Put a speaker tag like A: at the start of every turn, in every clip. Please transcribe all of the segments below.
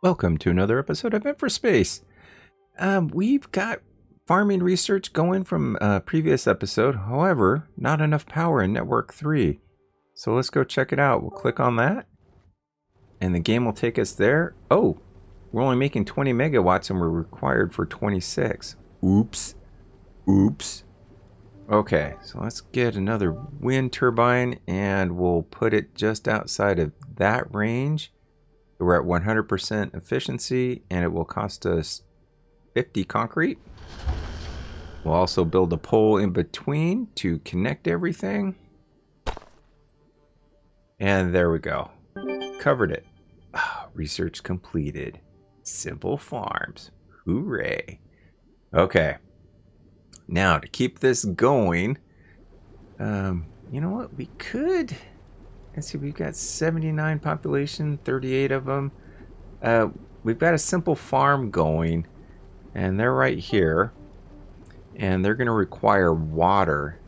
A: Welcome to another episode of Infraspace. Um, we've got farming research going from a previous episode. However, not enough power in Network 3. So let's go check it out. We'll click on that. And the game will take us there. Oh, we're only making 20 megawatts and we're required for 26. Oops. Oops. Okay, so let's get another wind turbine and we'll put it just outside of that range. We're at 100% efficiency and it will cost us 50 concrete. We'll also build a pole in between to connect everything. And there we go. Covered it. Ah, research completed. Simple farms. Hooray. Okay. Now, to keep this going, um, you know what? We could Let's see, we've got 79 population, 38 of them. Uh, we've got a simple farm going, and they're right here. And they're going to require water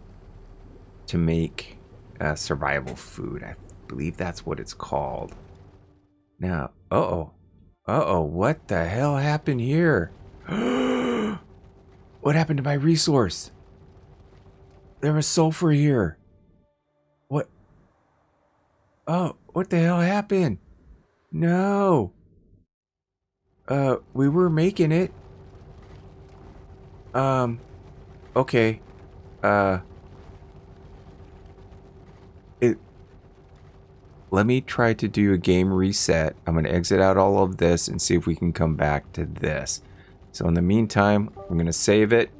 A: to make uh, survival food. I believe that's what it's called. Now, uh-oh. Uh-oh, what the hell happened here? what happened to my resource? There was sulfur here. Oh, what the hell happened? No. Uh, we were making it. Um, okay. Uh, it. Let me try to do a game reset. I'm going to exit out all of this and see if we can come back to this. So in the meantime, I'm going to save it.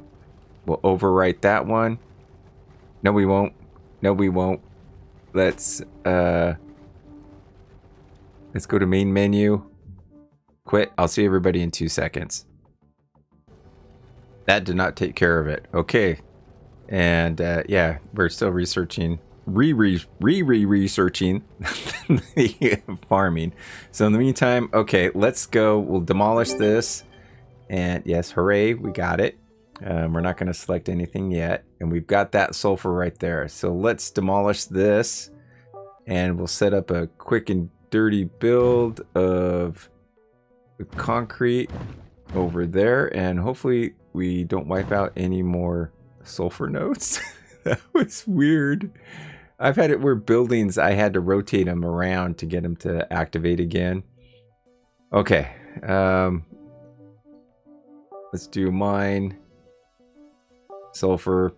A: We'll overwrite that one. No, we won't. No, we won't. Let's, uh... Let's go to main menu. Quit. I'll see everybody in two seconds. That did not take care of it. Okay. And, uh, yeah, we're still researching re re re re researching the farming. So in the meantime, okay, let's go. We'll demolish this, and yes, hooray, we got it. Um, we're not going to select anything yet. And we've got that sulfur right there. So let's demolish this. And we'll set up a quick and dirty build of concrete over there. And hopefully we don't wipe out any more sulfur nodes. that was weird. I've had it where buildings, I had to rotate them around to get them to activate again. Okay. Um, let's do mine sulfur.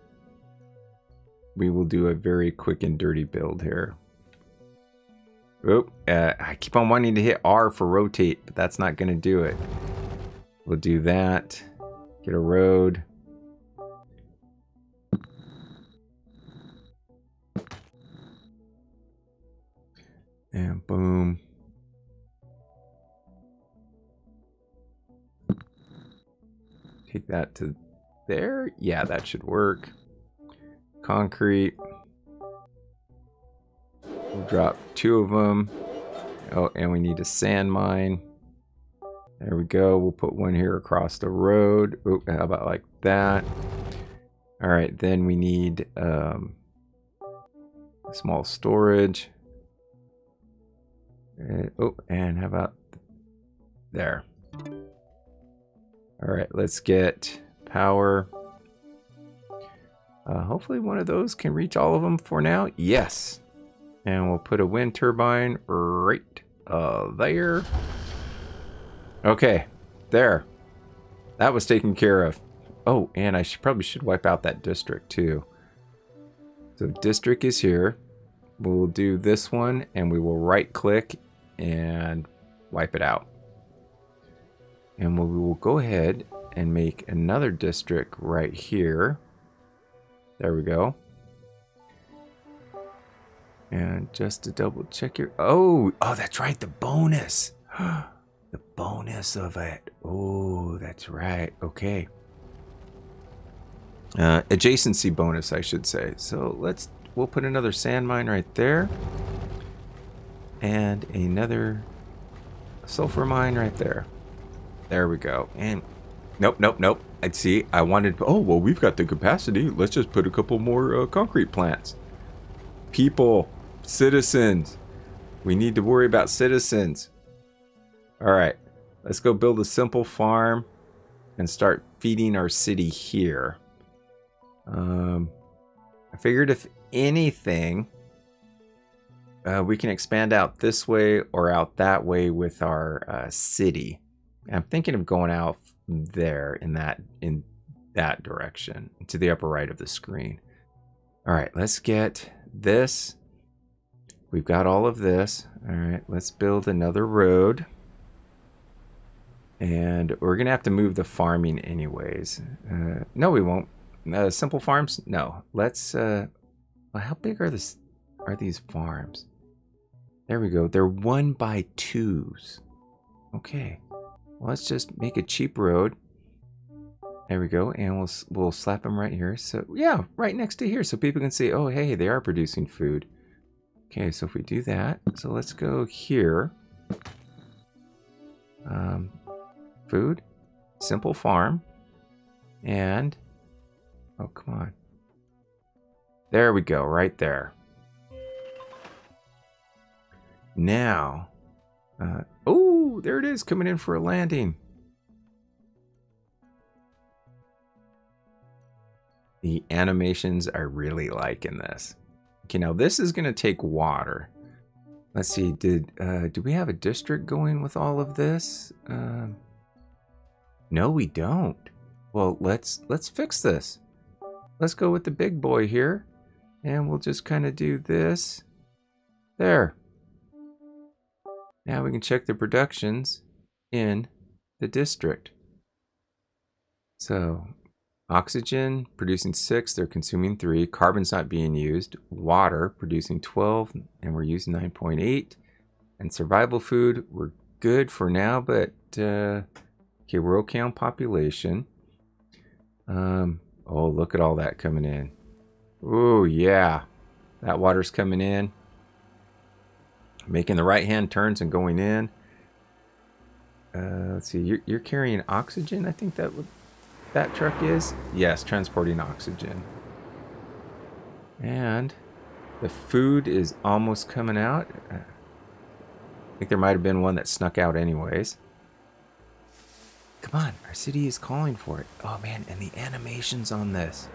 A: We will do a very quick and dirty build here. Oh, uh, I keep on wanting to hit R for rotate, but that's not going to do it. We'll do that. Get a road. And boom. Take that to there. Yeah, that should work. Concrete. We'll drop two of them. Oh, and we need a sand mine. There we go. We'll put one here across the road. Oh, how about like that? All right, then we need um, small storage. Uh, oh, and how about there? All right, let's get power. Uh, hopefully one of those can reach all of them for now. Yes. And we'll put a wind turbine right uh, there. Okay, there. That was taken care of. Oh, and I should probably should wipe out that district too. So district is here. We'll do this one and we will right click and wipe it out. And we will go ahead and make another district right here. There we go. And just to double check your... Oh, oh, that's right, the bonus. the bonus of it. Oh, that's right. Okay. Uh, adjacency bonus, I should say. So let's... We'll put another sand mine right there. And another sulfur mine right there. There we go. And Nope, nope, nope. I'd see. I wanted. Oh well, we've got the capacity. Let's just put a couple more uh, concrete plants. People, citizens. We need to worry about citizens. All right. let's go build a simple farm and start feeding our city here. Um, I figured if anything, uh, we can expand out this way or out that way with our uh, city. I'm thinking of going out there in that in that direction to the upper right of the screen. All right, let's get this. We've got all of this. All right, let's build another road. And we're going to have to move the farming anyways. Uh, no, we won't. Uh, simple farms? No. Let's, uh, well, how big are this, are these farms? There we go. They're one by twos. Okay. Let's just make a cheap road. There we go, and we'll we'll slap them right here. So yeah, right next to here, so people can see. Oh, hey, they are producing food. Okay, so if we do that, so let's go here. Um, food, simple farm, and oh come on. There we go, right there. Now, uh, oh, there it is, coming in for a landing. The animations I really like in this. Okay, now this is going to take water. Let's see, did uh, do we have a district going with all of this? Uh, no, we don't. Well, let's let's fix this. Let's go with the big boy here, and we'll just kind of do this. There. Now we can check the productions in the district. So Oxygen producing 6, they're consuming 3. Carbon's not being used. Water producing 12, and we're using 9.8. And survival food, we're good for now, but uh, okay, we're okay on population. Um, oh, look at all that coming in. Oh, yeah. That water's coming in. Making the right hand turns and going in. Uh, let's see, you're, you're carrying oxygen? I think that would that truck is? Yes, transporting oxygen. And the food is almost coming out. I think there might have been one that snuck out anyways. Come on, our city is calling for it. Oh man, and the animations on this.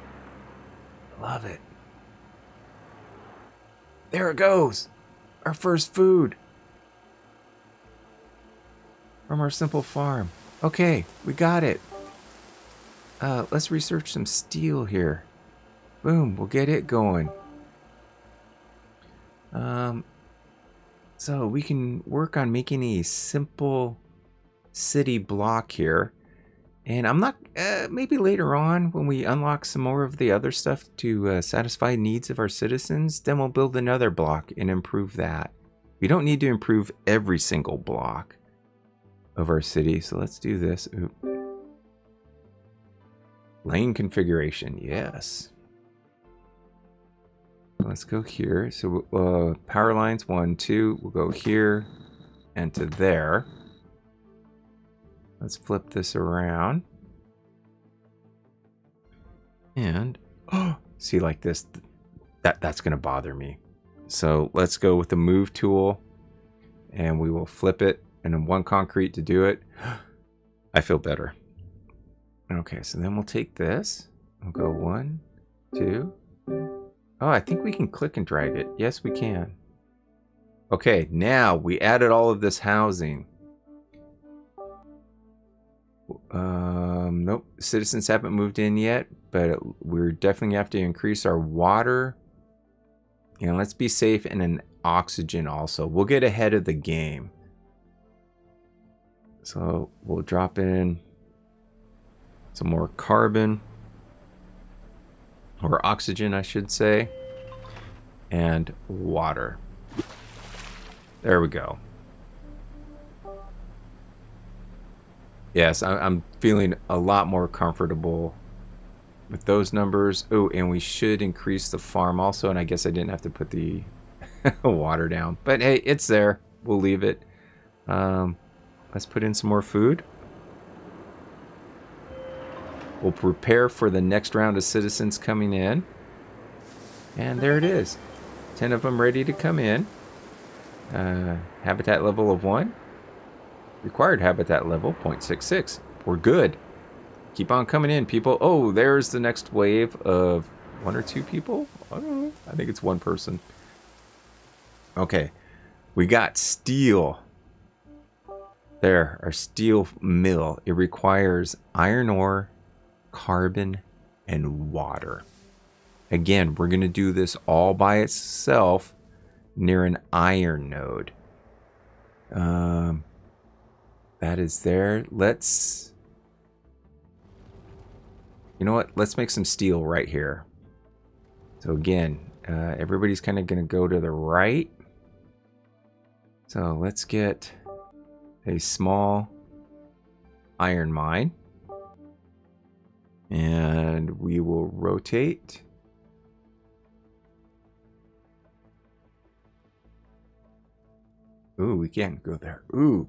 A: Love it. There it goes. Our first food. From our simple farm. Okay, we got it. Uh, let's research some steel here. Boom, we'll get it going. Um, so we can work on making a simple city block here. And I'm not, uh, maybe later on when we unlock some more of the other stuff to uh, satisfy needs of our citizens, then we'll build another block and improve that. We don't need to improve every single block of our city. So let's do this. Oop. Lane configuration, yes. Let's go here. So uh, power lines, one, two. We'll go here and to there. Let's flip this around. And, oh, see like this, that, that's to bother me. So let's go with the move tool and we will flip it and one concrete to do it. I feel better. Okay, so then we'll take this. We'll go one, two. Oh, I think we can click and drag it. Yes, we can. Okay, now we added all of this housing. Um, nope, citizens haven't moved in yet, but we're definitely have to increase our water. And let's be safe and an oxygen also. We'll get ahead of the game. So we'll drop in some more carbon or oxygen I should say and water there we go yes I'm feeling a lot more comfortable with those numbers oh and we should increase the farm also and I guess I didn't have to put the water down but hey it's there we'll leave it um, let's put in some more food We'll prepare for the next round of citizens coming in. And there it is. 10 of them ready to come in. Uh, habitat level of 1. Required habitat level 0.66. We're good. Keep on coming in, people. Oh, there's the next wave of one or two people. I don't know. I think it's one person. Okay. We got steel. There, our steel mill. It requires iron ore, carbon, and water. Again, we're going to do this all by itself near an iron node. Um, that is there. Let's... You know what? Let's make some steel right here. So again, uh, everybody's kind of going to go to the right. So let's get a small iron mine. And we will rotate. Ooh, we can't go there. Ooh.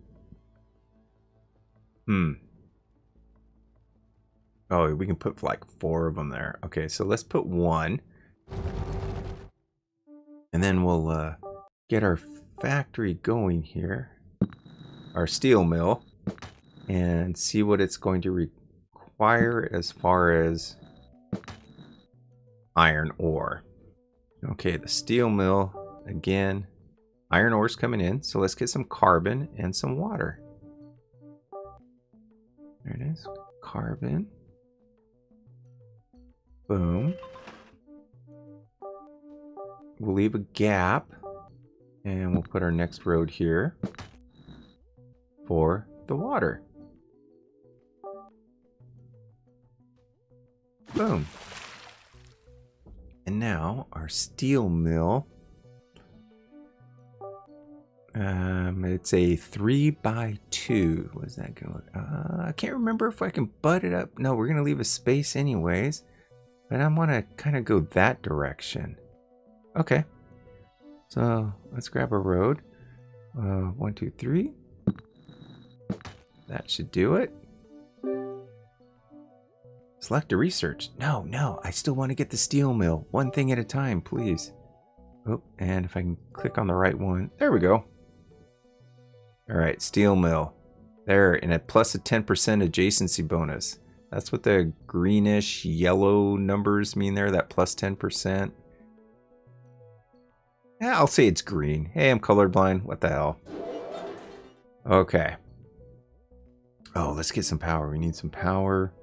A: Hmm. Oh, we can put like four of them there. Okay, so let's put one. And then we'll uh, get our factory going here. Our steel mill. And see what it's going to require as far as iron ore. Okay, the steel mill, again, iron ore's coming in. So let's get some carbon and some water. There it is, carbon. Boom. We'll leave a gap and we'll put our next road here for the water. Boom. And now our steel mill. Um, it's a three by two. What's that going? Uh, I can't remember if I can butt it up. No, we're gonna leave a space anyways. But I want to kind of go that direction. Okay. So let's grab a road. Uh, one, two, three. That should do it. Select a research. No, no, I still want to get the steel mill. One thing at a time, please. Oh, and if I can click on the right one. There we go. All right, steel mill. There, and a plus a 10% adjacency bonus. That's what the greenish yellow numbers mean there, that plus 10%. Yeah, I'll say it's green. Hey, I'm colorblind. What the hell? Okay. Oh, let's get some power. We need some power.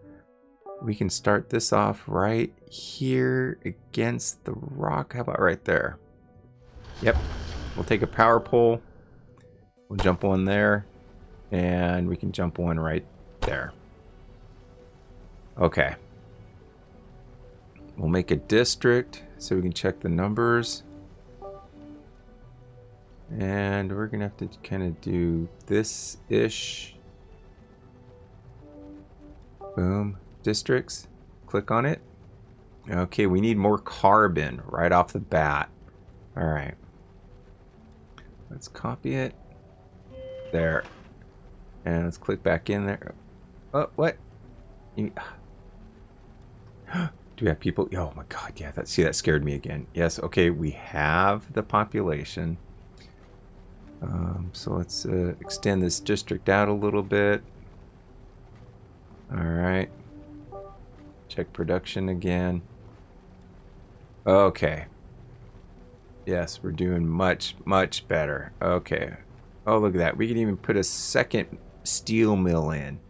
A: We can start this off right here against the rock. How about right there? Yep. We'll take a power pole. We'll jump one there. And we can jump one right there. Okay. We'll make a district so we can check the numbers. And we're going to have to kind of do this-ish. Boom. Districts. Click on it. Okay, we need more carbon right off the bat. All right. Let's copy it. There. And let's click back in there. Oh, what? Do we have people? Oh my god, yeah, that see that scared me again. Yes, okay, we have the population. Um, so let's uh, extend this district out a little bit. All right. Check production again. Okay. Yes, we're doing much, much better. Okay. Oh, look at that. We can even put a second steel mill in.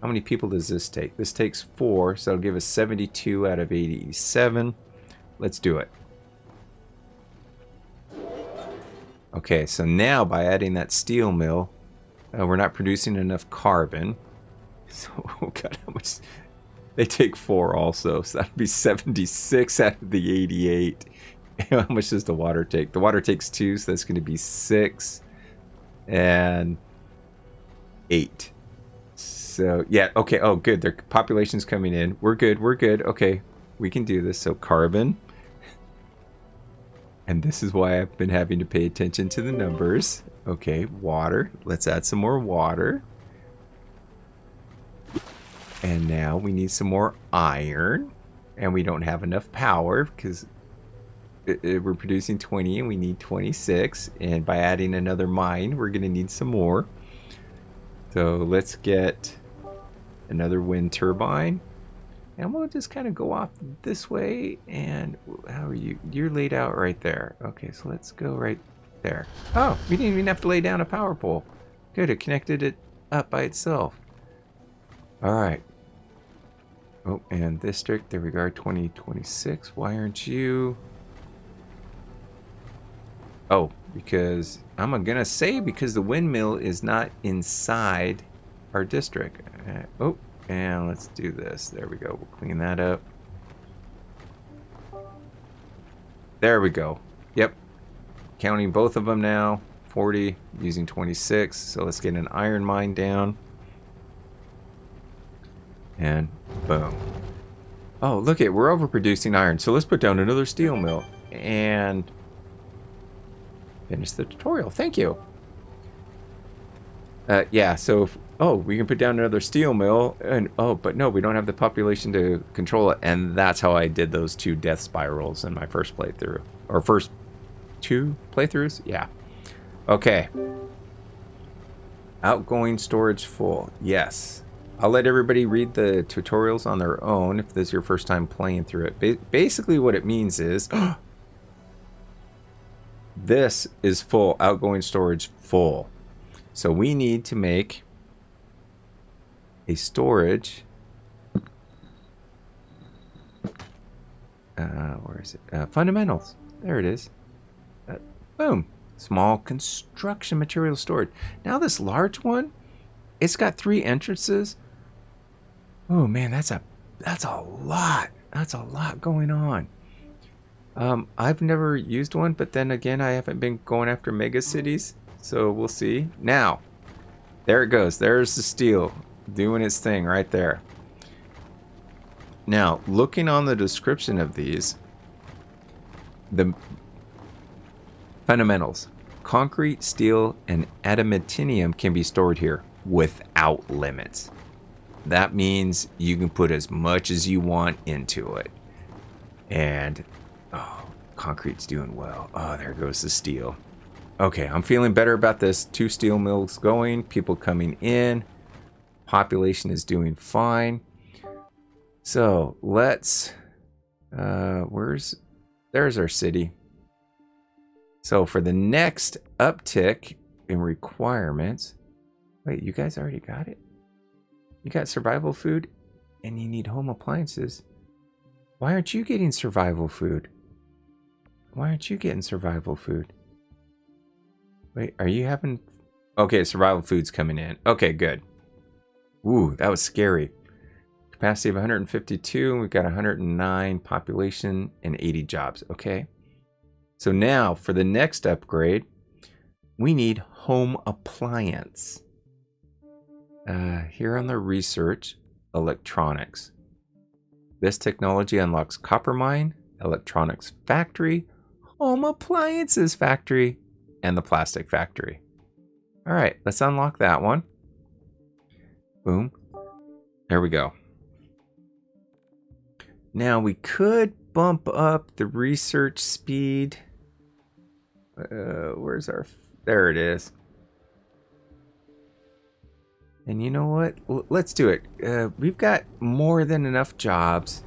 A: How many people does this take? This takes four, so it'll give us 72 out of 87. Let's do it. Okay, so now by adding that steel mill, uh, we're not producing enough carbon. So, oh god, how much? They take four also, so that'd be 76 out of the 88. how much does the water take? The water takes two, so that's going to be six and eight. So yeah, okay. Oh, good. Their population's coming in. We're good. We're good. Okay, we can do this. So carbon, and this is why I've been having to pay attention to the numbers. Okay, water. Let's add some more water. And now we need some more iron, and we don't have enough power because we're producing 20 and we need 26 and by adding another mine we're going to need some more So let's get another wind turbine. And we'll just kind of go off this way. And how are you? You're laid out right there. Okay, so let's go right there. Oh, we didn't even have to lay down a power pole. Good, it connected it up by itself. All right. Oh, and district, there we go, 2026. Why aren't you? Oh, because I'm gonna say because the windmill is not inside our district. Uh, oh, and let's do this. There we go. We'll clean that up. There we go. Yep. Counting both of them now. 40 using 26. So let's get an iron mine down. And boom. Oh, look it, we're overproducing iron. So let's put down another steel mill and finish the tutorial. Thank you. Uh, yeah, so, if, oh, we can put down another steel mill, and, oh, but no, we don't have the population to control it, and that's how I did those two death spirals in my first playthrough, or first two playthroughs, yeah. Okay. Outgoing storage full, yes. I'll let everybody read the tutorials on their own if this is your first time playing through it. Ba basically what it means is this is full, outgoing storage full. So we need to make a storage. Uh, where is it? Uh, fundamentals. There it is. Uh, boom. Small construction material storage. Now this large one, it's got three entrances Oh man, that's a that's a lot. That's a lot going on. Um, I've never used one, but then again, I haven't been going after mega cities, so we'll see. Now, there it goes. There's the steel doing its thing right there. Now, looking on the description of these, the fundamentals, concrete, steel, and adamantium can be stored here without limits. That means you can put as much as you want into it. And, concrete's doing well. Oh, there goes the steel. Okay, I'm feeling better about this. Two steel mills going, people coming in. Population is doing fine. So let's, uh, where's, there's our city. So for the next uptick in requirements, wait, you guys already got it? You got survival food and you need home appliances. Why aren't you getting survival food? Why aren't you getting survival food? Wait, are you having... Okay, survival food's coming in. Okay, good. Ooh, that was scary. Capacity of 152. We've got 109 population and 80 jobs. Okay. So now for the next upgrade, we need home appliance. Uh, here on the research, electronics. This technology unlocks copper mine, electronics factory, home appliances factory, and the plastic factory. All right, let's unlock that one. Boom. There we go. Now we could bump up the research speed. Uh, where's our... There it is. And you know what? let's do it. Uh, we've got more than enough jobs.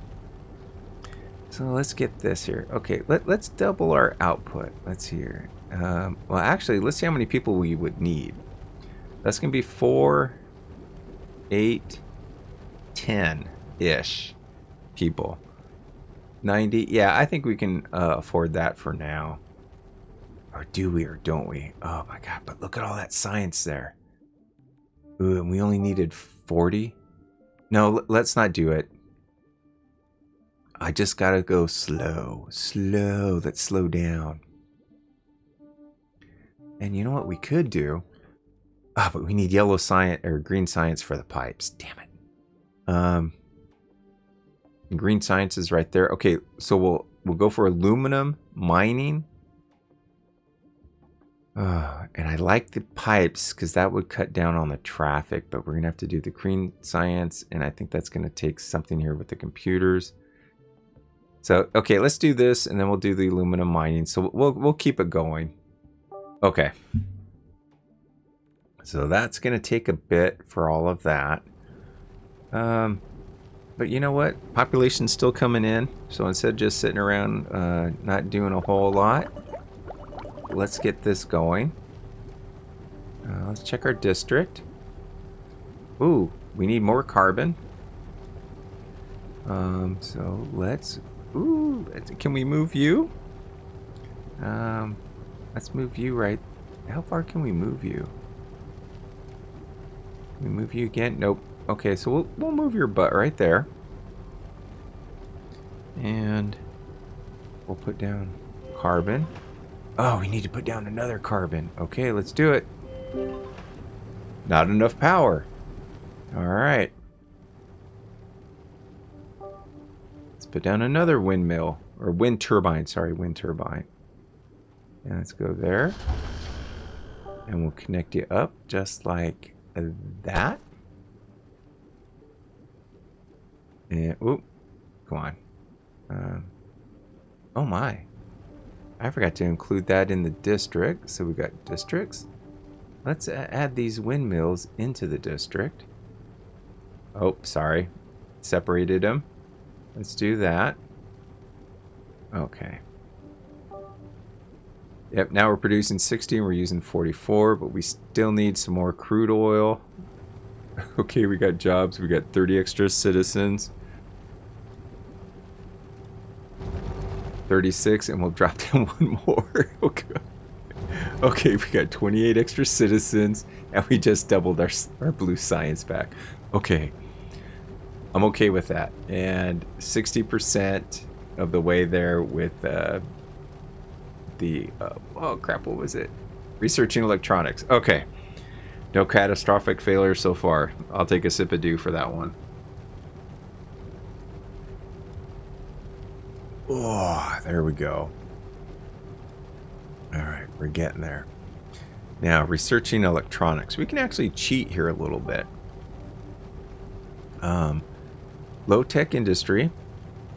A: So let's get this here. Okay, let, let's double our output. Let's here. Um, well, actually, let's see how many people we would need. That's going to be four, eight, ten-ish people. 90. Yeah, I think we can uh, afford that for now. Or do we or don't we? Oh my god, but look at all that science there. Ooh, and we only needed 40? No, let's not do it. I just gotta go slow. Slow. Let's slow down. And you know what we could do? Ah, oh, but we need yellow science or green science for the pipes. Damn it. Um green science is right there. Okay, so we'll we'll go for aluminum mining uh, and I like the pipes because that would cut down on the traffic, but we're going to have to do the green science, and I think that's going to take something here with the computers. So, okay, let's do this, and then we'll do the aluminum mining. So we'll, we'll keep it going. Okay. So that's going to take a bit for all of that. Um, but you know what? Population's still coming in. So instead of just sitting around uh, not doing a whole lot, let's get this going. Uh, let's check our district. Ooh, we need more carbon. Um, so let's. Ooh, can we move you? Um, let's move you right. How far can we move you? Can we move you again? Nope. Okay, so we'll we'll move your butt right there. And we'll put down carbon. Oh, we need to put down another carbon. Okay, let's do it. Not enough power. All right. Put down another windmill. Or wind turbine, sorry, wind turbine. And let's go there. And we'll connect you up just like that. And, oop, come on. Um, oh my. I forgot to include that in the district. So we got districts. Let's add these windmills into the district. Oh, sorry. Separated them. Let's do that. Okay. Yep, now we're producing 60 and we're using 44, but we still need some more crude oil. okay, we got jobs. We got 30 extra citizens. 36 and we'll drop down one more. okay. okay, we got 28 extra citizens and we just doubled our, our blue science back. Okay. I'm okay with that. And 60% of the way there with uh, the, uh, oh crap, what was it? Researching electronics. Okay. No catastrophic failure so far. I'll take a sip of dew for that one. Oh, there we go. All right, we're getting there. Now, researching electronics. We can actually cheat here a little bit. Um, low-tech industry.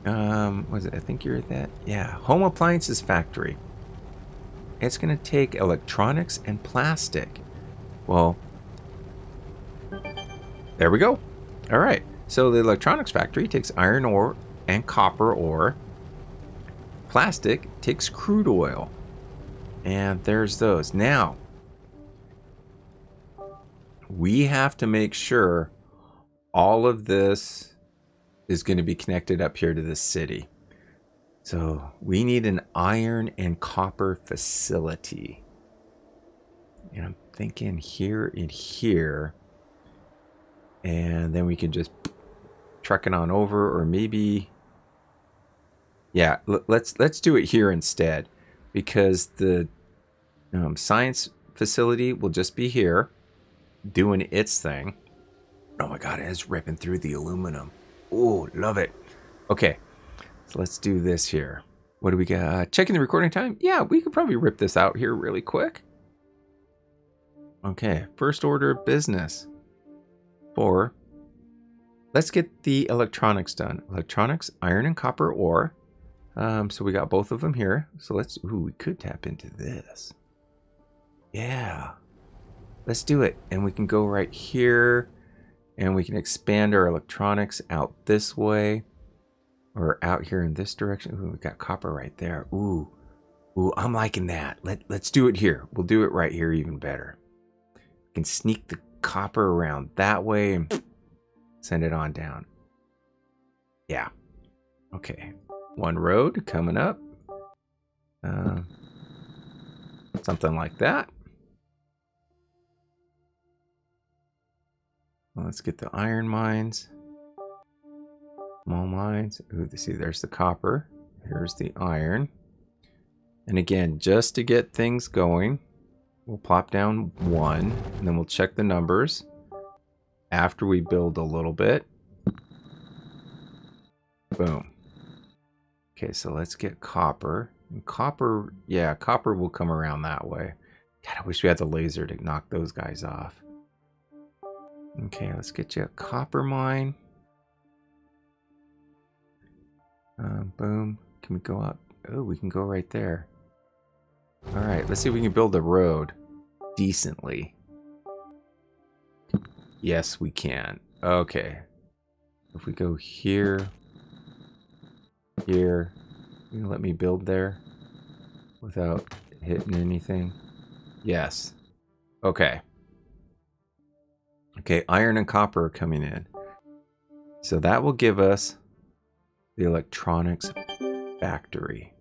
A: Um, was it? I think you're at that. Yeah, home appliances factory. It's going to take electronics and plastic. Well, there we go. All right. So the electronics factory takes iron ore and copper ore Plastic takes crude oil. And there's those. Now, we have to make sure all of this is going to be connected up here to the city. So we need an iron and copper facility. And I'm thinking here and here. And then we can just truck it on over or maybe yeah, let's let's do it here instead, because the um, science facility will just be here, doing its thing. Oh my god, it's ripping through the aluminum. Oh, love it. Okay, so let's do this here. What do we got? Uh, checking the recording time? Yeah, we could probably rip this out here really quick. Okay, first order of business. Four. Let's get the electronics done. Electronics, iron and copper ore. Um, so we got both of them here. So let's, ooh, we could tap into this. Yeah. Let's do it. And we can go right here and we can expand our electronics out this way or out here in this direction. Ooh, we got copper right there. Ooh, ooh, I'm liking that. Let, let's do it here. We'll do it right here even better. We can sneak the copper around that way and send it on down. Yeah. Okay one road coming up. Uh, something like that. Well, let's get the iron mines. Small mines. Ooh, see, there's the copper. Here's the iron. And again, just to get things going, we'll plop down one, and then we'll check the numbers after we build a little bit. Boom. Okay, so let's get copper. And copper, yeah, copper will come around that way. God, I wish we had the laser to knock those guys off. Okay, let's get you a copper mine. Uh, boom. Can we go up? Oh, we can go right there. All right, let's see if we can build a road decently. Yes, we can. Okay. If we go here, here, you let me build there without hitting anything? Yes. Okay. Okay, iron and copper are coming in. So that will give us the electronics factory.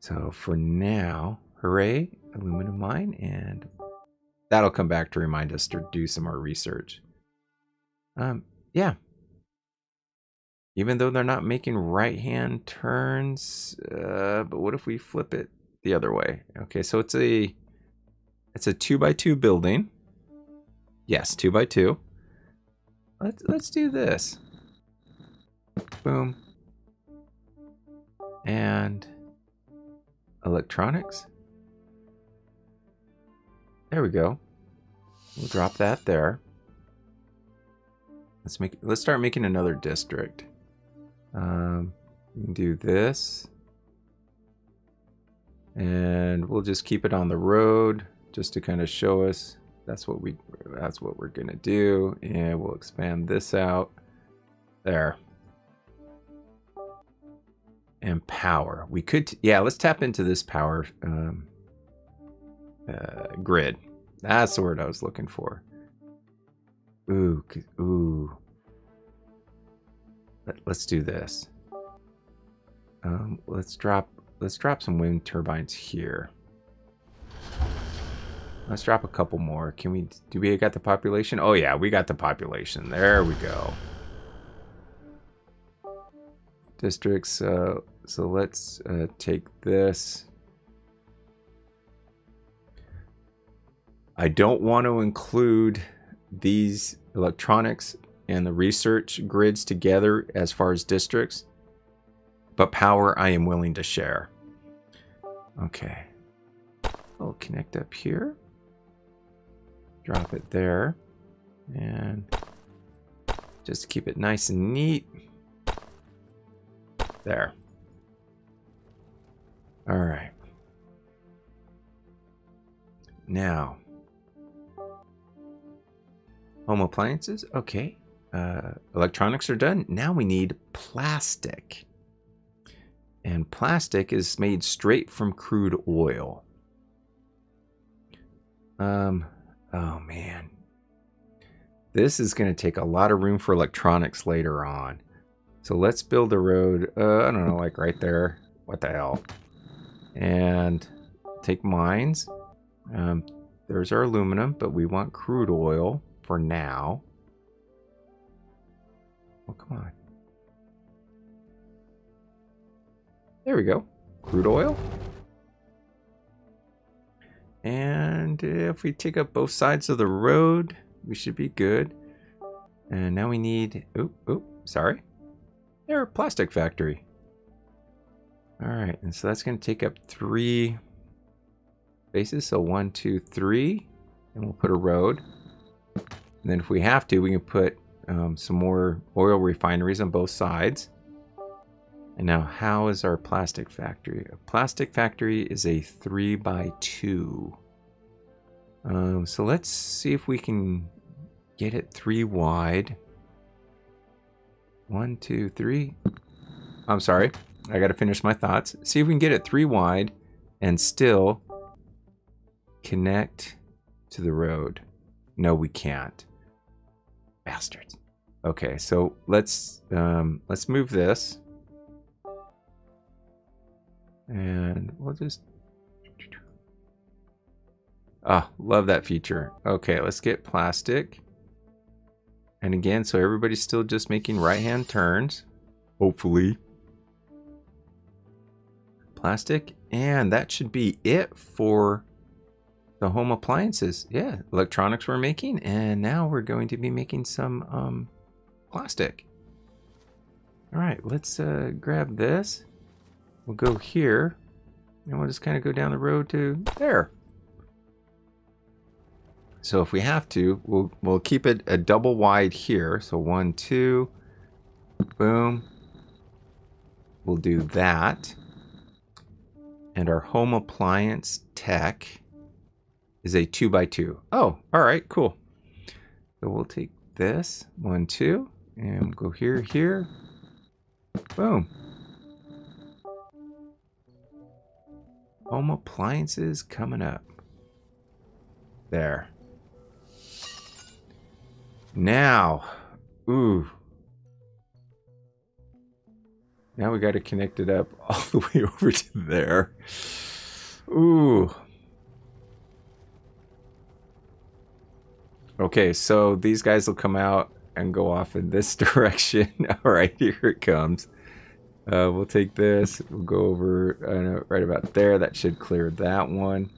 A: So for now, hooray, aluminum mine, and that'll come back to remind us to do some more research. Um, yeah. Even though they're not making right-hand turns, uh, but what if we flip it the other way? Okay, so it's a it's a two by two building. Yes, two by two. Let's let's do this. Boom. And electronics. There we go. We'll drop that there. Let's make let's start making another district. Um, we can do this. And we'll just keep it on the road just to kind of show us that's what we that's what we're gonna do and we'll expand this out. There. And power. We could yeah let's tap into this power um, uh, grid. That's the word I was looking for. Ooh ooh. Let, let's do this. Um, let's drop let's drop some wind turbines here Let's drop a couple more. Can we, do we got the population? Oh yeah, we got the population. There we go. Districts, uh, so let's uh, take this. I don't want to include these electronics and the research grids together as far as districts, but power I am willing to share. Okay. I'll connect up here. Drop it there. And just keep it nice and neat. There. All right. Now, home appliances. Okay. Uh, electronics are done. Now we need plastic. And plastic is made straight from crude oil. Um, Oh man. This is going to take a lot of room for electronics later on. So let's build a road, uh, I don't know, like right there. What the hell? And take mines. Um, there's our aluminum, but we want crude oil for now. Oh, come on. There we go. Crude oil. And if we take up both sides of the road, we should be good. And now we need, oh, oh, sorry. They're a plastic factory. All right, and so that's gonna take up three spaces. So one, two, three, and we'll put a road. And then if we have to, we can put um, some more oil refineries on both sides. And now, how is our plastic factory? A plastic factory is a 3 by 2 um, So let's see if we can get it 3 wide. One, two, three. I'm sorry. I got to finish my thoughts. See if we can get it 3 wide and still connect to the road. No, we can't. Bastards. Okay, so let's um, let's move this. And we'll just... Ah, love that feature. Okay, let's get plastic. And again, so everybody's still just making right-hand turns. Hopefully. Plastic. And that should be it for the home appliances. Yeah, electronics we're making. And now we're going to be making some um, plastic. All right, let's uh, grab this. We'll go here. And we'll just kind of go down the road to there. So if we have to, we'll, we'll keep it a double wide here. So one, two, boom. We'll do that. And our home appliance tech is a two by two. Oh, all right, cool. So we'll take this, one, two, and we'll go here, here. Boom. Home appliances coming up. There. Now, ooh. Now we got to connect it up all the way over to there. Ooh. Okay, so these guys will come out and go off in this direction. all right, here it comes. Uh, we'll take this. We'll go over uh, right about there. That should clear that one.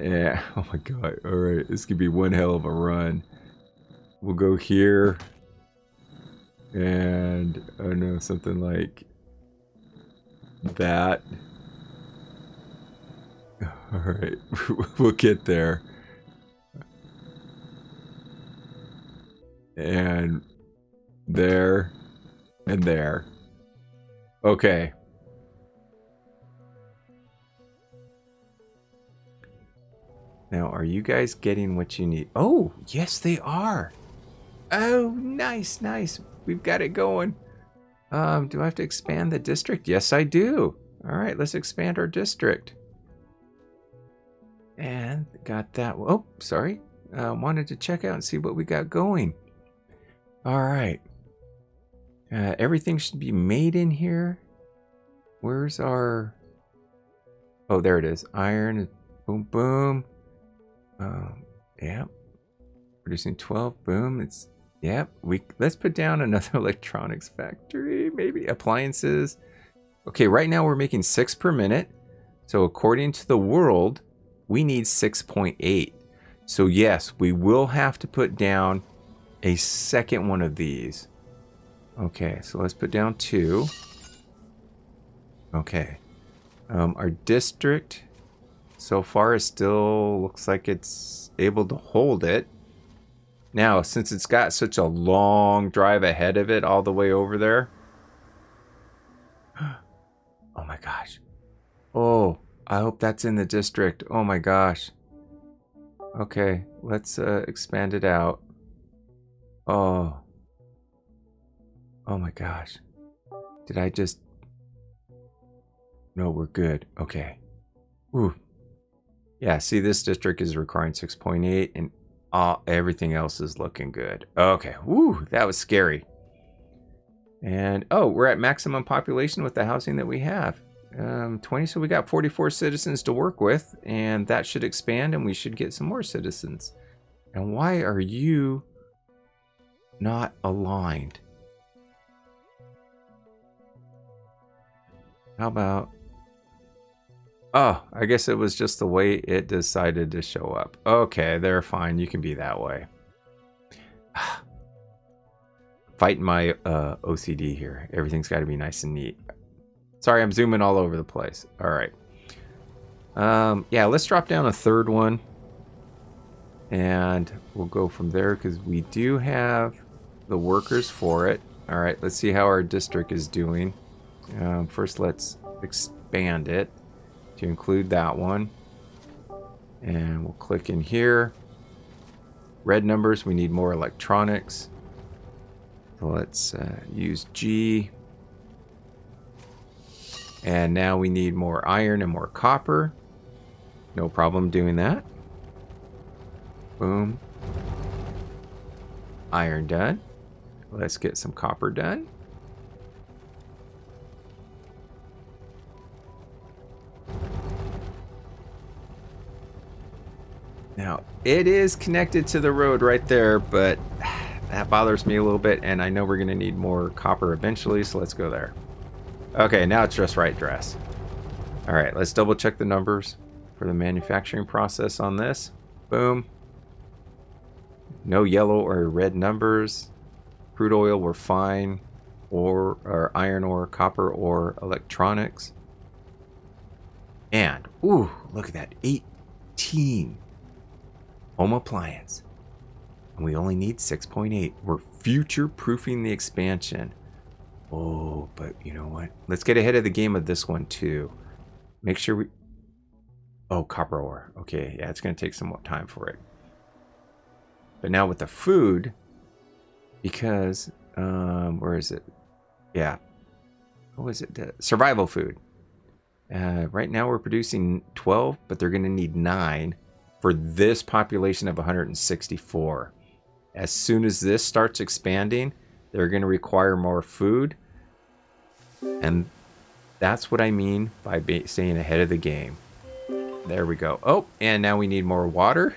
A: Yeah. Oh my god. All right. This could be one hell of a run. We'll go here. And I don't know, something like that. All right. we'll get there. And there and there. Okay. Now, are you guys getting what you need? Oh, yes, they are. Oh, nice, nice. We've got it going. Um, do I have to expand the district? Yes, I do. All right, let's expand our district. And got that. Oh, sorry. Uh, wanted to check out and see what we got going. All right. Uh, everything should be made in here. Where's our... Oh, there it is. Iron. Boom, boom. Um, yeah. Producing 12. Boom. It's... Yep. We Let's put down another electronics factory. Maybe appliances. Okay, right now we're making 6 per minute. So according to the world, we need 6.8. So yes, we will have to put down a second one of these. Okay, so let's put down two. Okay. Um, our district so far is still looks like it's able to hold it. Now, since it's got such a long drive ahead of it all the way over there. Oh my gosh. Oh, I hope that's in the district. Oh my gosh. Okay, let's uh, expand it out. Oh. Oh my gosh. Did I just... No, we're good. Okay. Ooh. Yeah, see, this district is requiring 6.8 and all, everything else is looking good. Okay. Woo, that was scary. And, oh, we're at maximum population with the housing that we have. Um, 20, so we got 44 citizens to work with, and that should expand, and we should get some more citizens. And why are you not aligned? How about... Oh, I guess it was just the way it decided to show up. Okay, they're fine. You can be that way. Fighting my uh, OCD here. Everything's got to be nice and neat. Sorry, I'm zooming all over the place. All right. Um, yeah, let's drop down a third one. And we'll go from there because we do have the workers for it. All right, let's see how our district is doing. Um, first, let's expand it to include that one. And we'll click in here. Red numbers, we need more electronics. So let's uh, use G. And now we need more iron and more copper. No problem doing that. Boom. Iron done. Let's get some copper done. Now, it is connected to the road right there, but that bothers me a little bit, and I know we're going to need more copper eventually, so let's go there. Okay, now it's just right dress. All right, let's double check the numbers for the manufacturing process on this. Boom. No yellow or red numbers. Crude oil, we're fine. Or, or iron ore, copper ore, electronics. And, ooh, look at that, 18 home appliance. And we only need 6.8. We're future proofing the expansion. Oh, but you know what? Let's get ahead of the game of this one too. Make sure we... Oh, copper ore. Okay, yeah, it's going to take some more time for it. But now with the food, because um, where is it? Yeah, what was it? Uh, survival food. Uh, right now we're producing 12, but they're going to need nine for this population of 164. As soon as this starts expanding, they're going to require more food. And that's what I mean by staying ahead of the game. There we go. Oh, and now we need more water.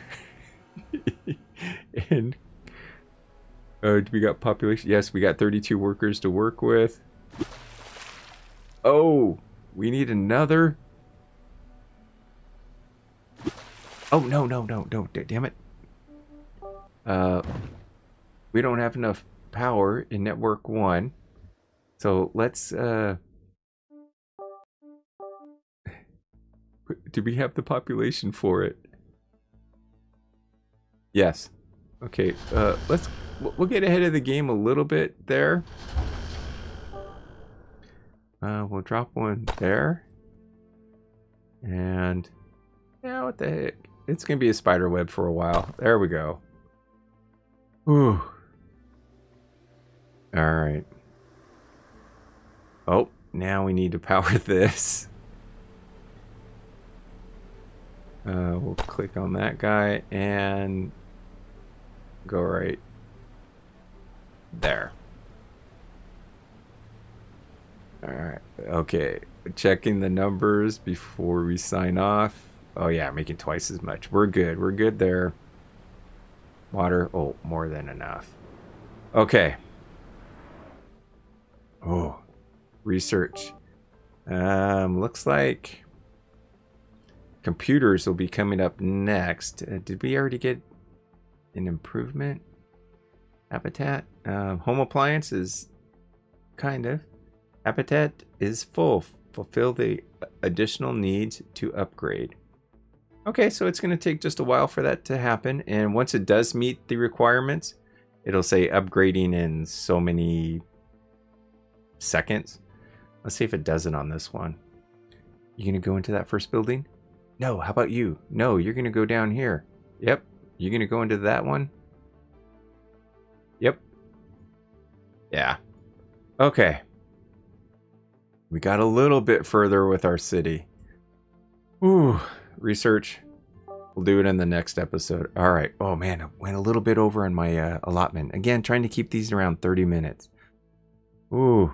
A: and uh, we got population. Yes, we got 32 workers to work with. Oh, we need another. Oh, no, no, no, no. Damn it. Uh, we don't have enough power in network one. So let's, uh, do we have the population for it? Yes. Okay, uh, let's, we'll get ahead of the game a little bit there. Uh, we'll drop one there. And, yeah, what the heck? It's going to be a spider web for a while. There we go. Whew. Alright. Oh, now we need to power this. Uh, we'll click on that guy and go right there. Alright, okay. Checking the numbers before we sign off. Oh yeah, making twice as much. We're good. We're good there. Water. Oh, more than enough. Okay. Oh, research. Um, looks like computers will be coming up next. Uh, did we already get an improvement? Habitat? Um, home appliances? Kind of. Habitat is full. Fulfill the additional needs to upgrade. Okay, so it's going to take just a while for that to happen. And once it does meet the requirements, it'll say upgrading in so many seconds. Let's see if it does it on this one. You going to go into that first building? No, how about you? No, you're going to go down here. Yep. You're going to go into that one? Yep. Yeah. Okay. We got a little bit further with our city. Ooh, research. We'll do it in the next episode. All right. Oh man, I went a little bit over on my uh, allotment. Again, trying to keep these around 30 minutes. Ooh.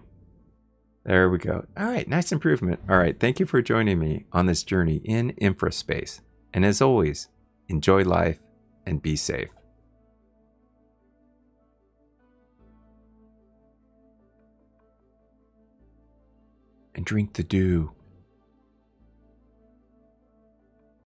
A: There we go. All right, nice improvement. All right, thank you for joining me on this journey in infraspace. And as always, enjoy life and be safe. and drink the dew.